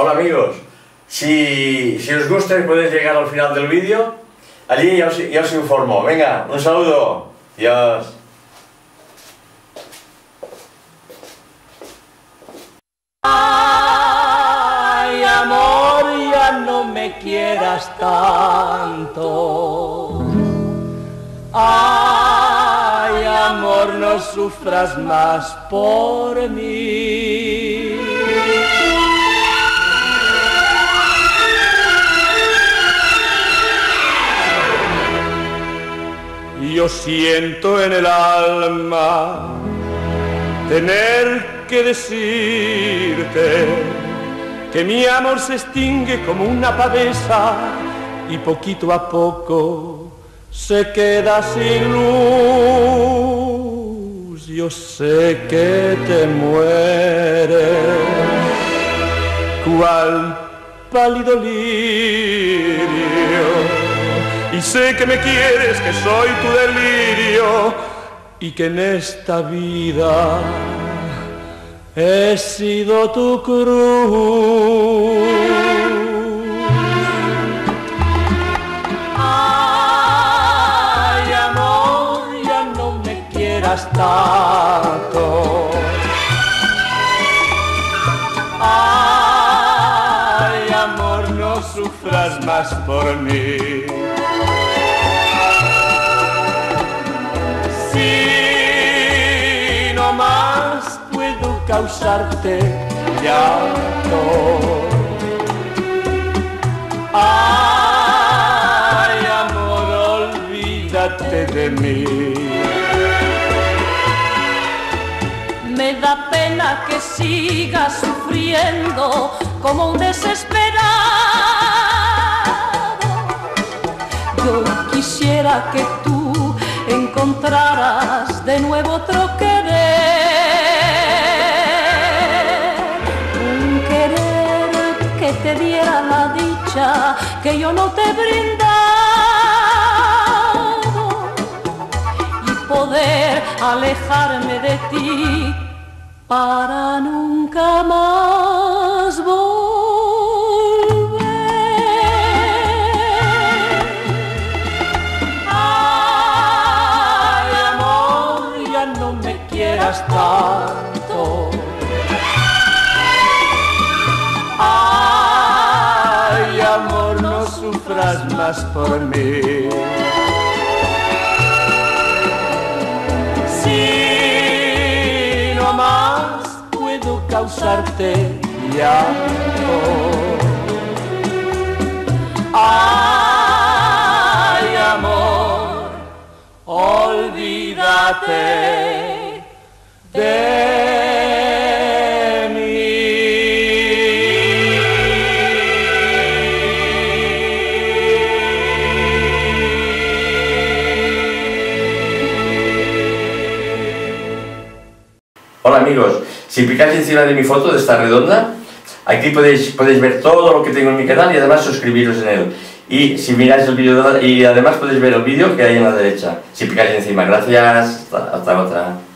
Hola amigos, si, si os gusta podéis llegar al final del vídeo, allí ya os, ya os informo. Venga, un saludo. Adiós. Quieras tanto. Ay, amor, no sufras más por mí. Yo siento en el alma tener que decirte que mi amor se extingue como una pavesa y poquito a poco se queda sin luz. Yo sé que te mueres, cual pálido lirio y sé que me quieres, que soy tu delirio y que en esta vida he sido tu cruz. Ay, amor, ya no me quieras tanto. Ay, amor, no sufras más por mí. Si no más puedo causarte llanto. Ay, amor, olvídate de mí. Me da pena que sigas sufriendo como un desesperado. Yo quisiera que tú encontraras de nuevo otro querer. Un querer que te diera la dicha que yo no te he brindado y poder alejarme de ti para nunca más quieras tanto. Ay, amor, no sufras más por mí. Si no más puedo causarte llanto. Ay, amor, olvídate de Hola amigos, si picáis encima de mi foto de esta redonda, aquí podéis, podéis ver todo lo que tengo en mi canal y además suscribiros en él. Y si miráis el vídeo y además podéis ver el vídeo que hay en la derecha, si picáis encima. Gracias, hasta, hasta otra.